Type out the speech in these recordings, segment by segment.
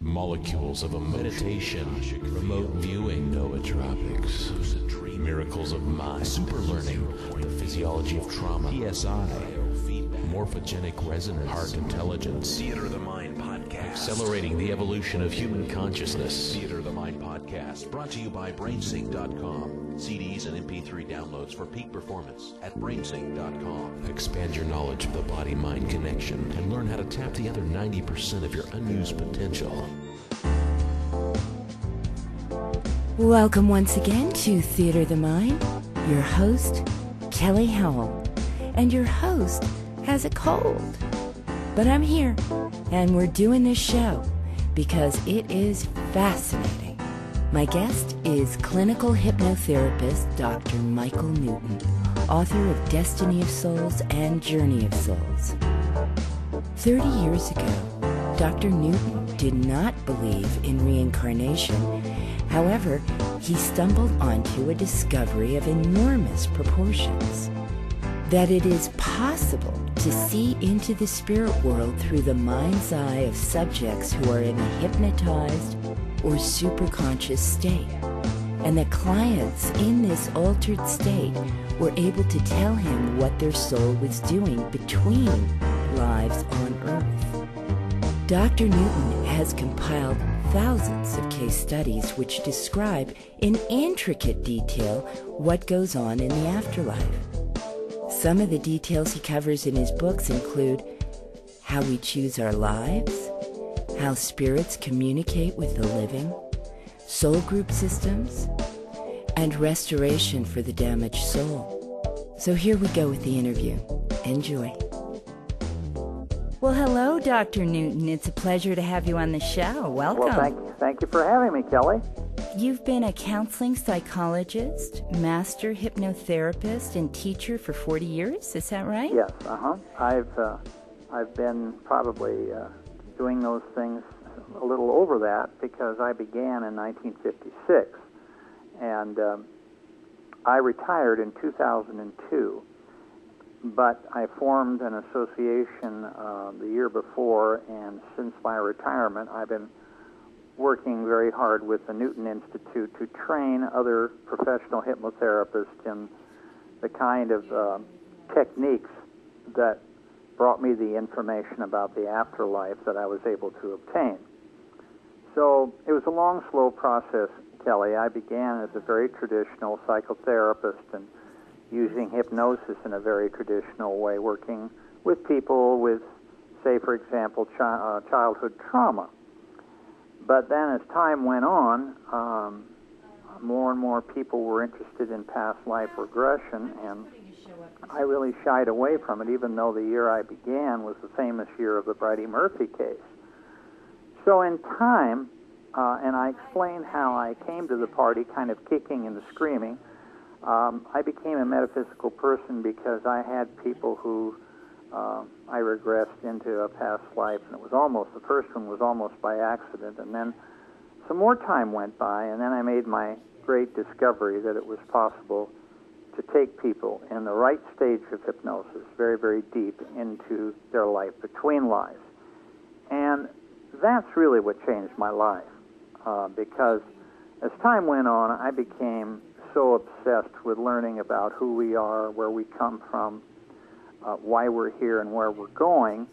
Molecules of a meditation, remote viewing, nootropics, miracles of mind, super learning, the physiology of trauma, PSI, morphogenic resonance, heart intelligence, Theater of the Mind podcast. accelerating the evolution of human consciousness. Podcast brought to you by BrainSync.com. CDs and MP3 downloads for peak performance at BrainSync.com. Expand your knowledge of the body mind connection and learn how to tap the other 90% of your unused potential. Welcome once again to Theater the Mind. Your host, Kelly Howell. And your host has a cold. But I'm here, and we're doing this show because it is fascinating. My guest is clinical hypnotherapist Dr. Michael Newton, author of Destiny of Souls and Journey of Souls. 30 years ago, Dr. Newton did not believe in reincarnation. However, he stumbled onto a discovery of enormous proportions that it is possible to see into the spirit world through the mind's eye of subjects who are in a hypnotized or superconscious state, and that clients in this altered state were able to tell him what their soul was doing between lives on Earth. Dr. Newton has compiled thousands of case studies which describe in intricate detail what goes on in the afterlife. Some of the details he covers in his books include how we choose our lives, how spirits communicate with the living, soul group systems, and restoration for the damaged soul. So here we go with the interview. Enjoy. Well, hello, Dr. Newton. It's a pleasure to have you on the show. Welcome. Well, thank, thank you for having me, Kelly. You've been a counseling psychologist, master hypnotherapist, and teacher for 40 years. Is that right? Yes, uh huh. I've uh, I've been probably uh, doing those things a little over that because I began in 1956, and um, I retired in 2002. But I formed an association uh, the year before, and since my retirement, I've been working very hard with the Newton Institute to train other professional hypnotherapists in the kind of uh, techniques that brought me the information about the afterlife that I was able to obtain. So it was a long, slow process, Kelly. I began as a very traditional psychotherapist and using hypnosis in a very traditional way, working with people with, say, for example, chi- uh, childhood trauma. But then as time went on, um, more and more people were interested in past life regression, and I really shied away from it, even though the year I began was the famous year of the Bridey Murphy case. So in time, uh, and I explained how I came to the party kind of kicking and screaming, um, I became a metaphysical person because I had people who uh, I regressed into a past life, and it was almost the first one was almost by accident, and then some more time went by, and then I made my great discovery that it was possible to take people in the right stage of hypnosis, very, very deep into their life between lives, and that's really what changed my life, uh, because as time went on, I became so obsessed with learning about who we are, where we come from, uh, why we're here, and where we're going,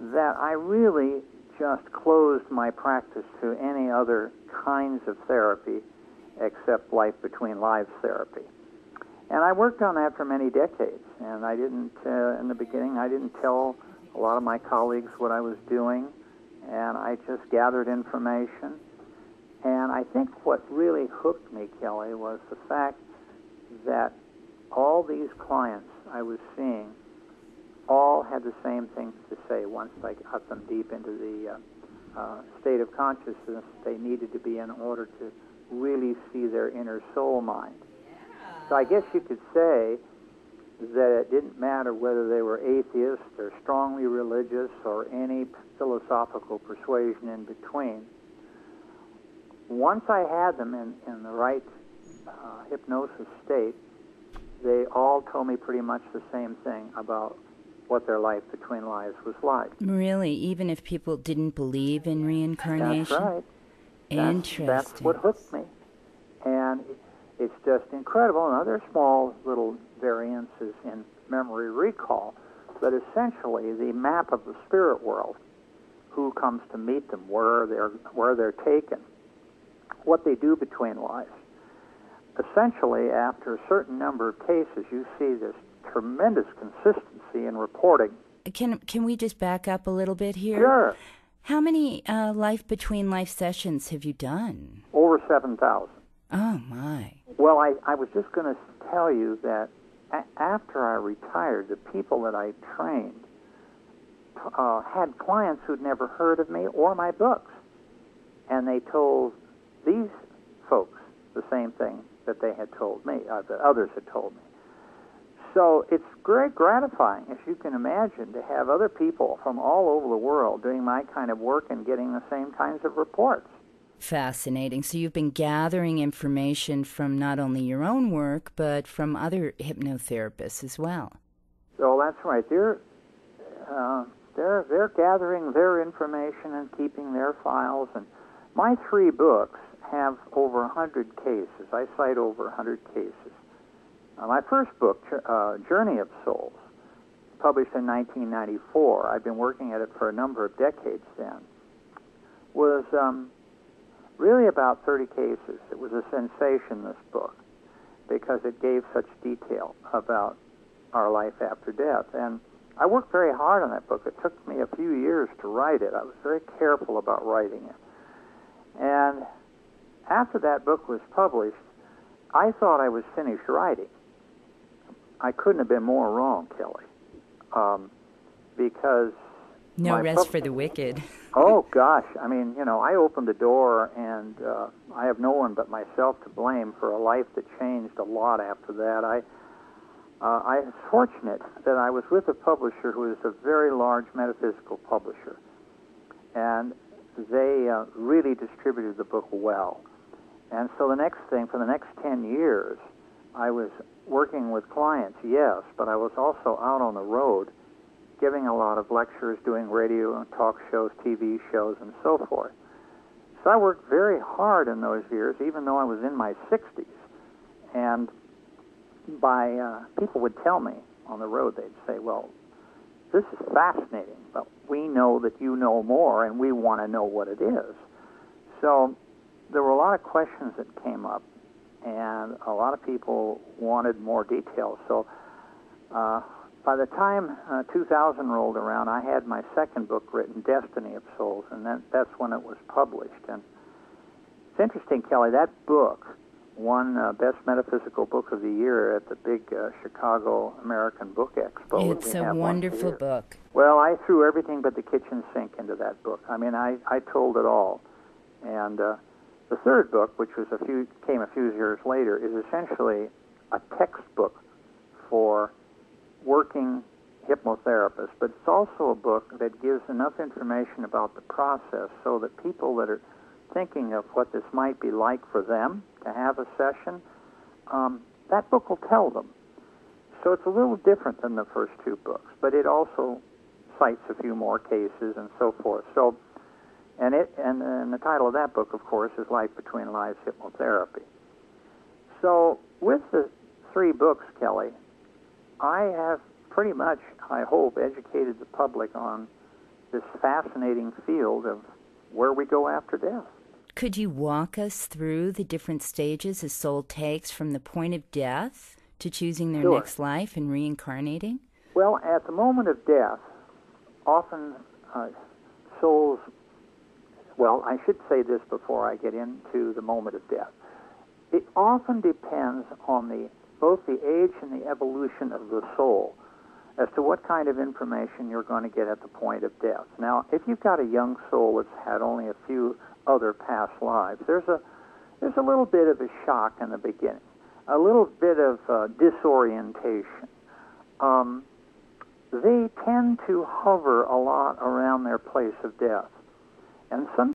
that I really just closed my practice to any other kinds of therapy except life between lives therapy. And I worked on that for many decades. And I didn't, uh, in the beginning, I didn't tell a lot of my colleagues what I was doing. And I just gathered information. And I think what really hooked me, Kelly, was the fact that all these clients I was seeing all had the same things to say once I got them deep into the uh, uh, state of consciousness they needed to be in order to really see their inner soul mind. So I guess you could say that it didn't matter whether they were atheists or strongly religious or any philosophical persuasion in between. Once I had them in, in the right uh, hypnosis state, they all told me pretty much the same thing about what their life between lives was like. Really, even if people didn't believe in reincarnation. That's right. Interesting. That's, that's what hooked me, and it's just incredible. Now there's small little variances in memory recall, but essentially the map of the spirit world, who comes to meet them, where they're where they're taken, what they do between lives. Essentially, after a certain number of cases, you see this tremendous consistency in reporting. Can can we just back up a little bit here? Sure. How many uh, life between life sessions have you done? Over 7,000. Oh my. Well, I, I was just going to tell you that a- after I retired, the people that I trained uh, had clients who'd never heard of me or my books. And they told these folks the same thing that they had told me, uh, that others had told me. So it's very gratifying, as you can imagine, to have other people from all over the world doing my kind of work and getting the same kinds of reports. Fascinating. So you've been gathering information from not only your own work, but from other hypnotherapists as well. So that's right. They're uh, they're they're gathering their information and keeping their files. And my three books have over a hundred cases. I cite over a hundred cases. Uh, my first book, uh, Journey of Souls, published in 1994. I've been working at it for a number of decades. Then was um, really about 30 cases. It was a sensation. This book because it gave such detail about our life after death. And I worked very hard on that book. It took me a few years to write it. I was very careful about writing it. And after that book was published, I thought I was finished writing. I couldn't have been more wrong, Kelly, um, because No rest pub- for the wicked. Oh gosh, I mean, you know, I opened the door, and uh, I have no one but myself to blame for a life that changed a lot after that. I uh, I was fortunate that I was with a publisher who is a very large metaphysical publisher, and they uh, really distributed the book well. And so the next thing, for the next ten years, I was working with clients, yes, but I was also out on the road giving a lot of lectures, doing radio and talk shows, TV shows, and so forth. So I worked very hard in those years, even though I was in my 60s. And by uh, people would tell me on the road, they'd say, "Well, this is fascinating, but we know that you know more, and we want to know what it is." So there were a lot of questions that came up, and a lot of people wanted more details. So uh, by the time uh, 2000 rolled around, I had my second book written, Destiny of Souls, and then that's when it was published. And it's interesting, Kelly, that book won uh, Best Metaphysical Book of the Year at the big uh, Chicago American Book Expo. it's a wonderful book. Well, I threw everything but the kitchen sink into that book. I mean, I, I told it all. And uh, the third book, which was a few came a few years later, is essentially a textbook for working hypnotherapist, But it's also a book that gives enough information about the process so that people that are thinking of what this might be like for them to have a session, um, that book will tell them. So it's a little different than the first two books, but it also cites a few more cases and so forth. So, and it and, and the title of that book, of course, is Life Between Lives Hypnotherapy. So with the three books, Kelly, I have pretty much, I hope, educated the public on this fascinating field of where we go after death. Could you walk us through the different stages a soul takes from the point of death to choosing their Sure. next life and reincarnating? Well, at the moment of death, often uh, souls, well, I should say this before I get into the moment of death. It often depends on the both the age and the evolution of the soul as to what kind of information you're going to get at the point of death. Now, if you've got a young soul that's had only a few other past lives, there's a there's a little bit of a shock in the beginning, a little bit of uh, disorientation. Um, they tend to hover a lot around their place of death. And some